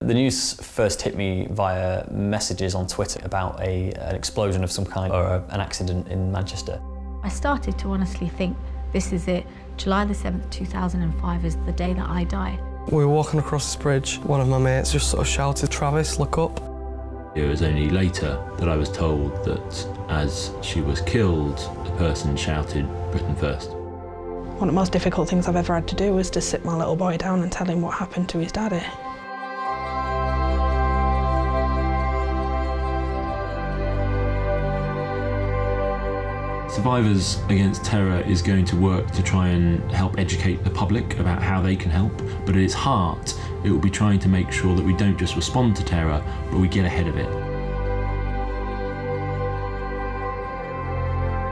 The news first hit me via messages on Twitter about a, an explosion of some kind or a, an accident in Manchester. I started to honestly think this is it. July the 7th, 2005 is the day that I die. We were walking across this bridge. One of my mates just sort of shouted, Travis, look up. It was only later that I was told that as she was killed, a person shouted Britain first. One of the most difficult things I've ever had to do was to sit my little boy down and tell him what happened to his daddy. Survivors Against Terror is going to work to try and help educate the public about how they can help, but at its heart, it will be trying to make sure that we don't just respond to terror, but we get ahead of it.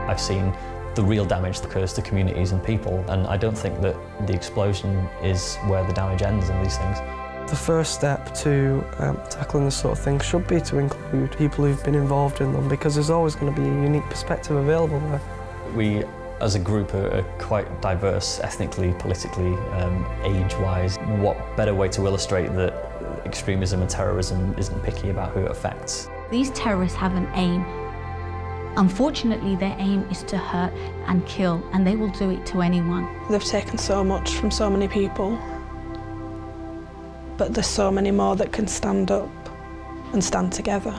I've seen the real damage that occurs to communities and people, and I don't think that the explosion is where the damage ends in these things. The first step to um, tackling this sort of thing should be to include people who've been involved in them because there's always going to be a unique perspective available there. We, as a group, are, are quite diverse ethnically, politically, um, age-wise. What better way to illustrate that extremism and terrorism isn't picky about who it affects? These terrorists have an aim. Unfortunately, their aim is to hurt and kill, and they will do it to anyone. They've taken so much from so many people, but there's so many more that can stand up and stand together.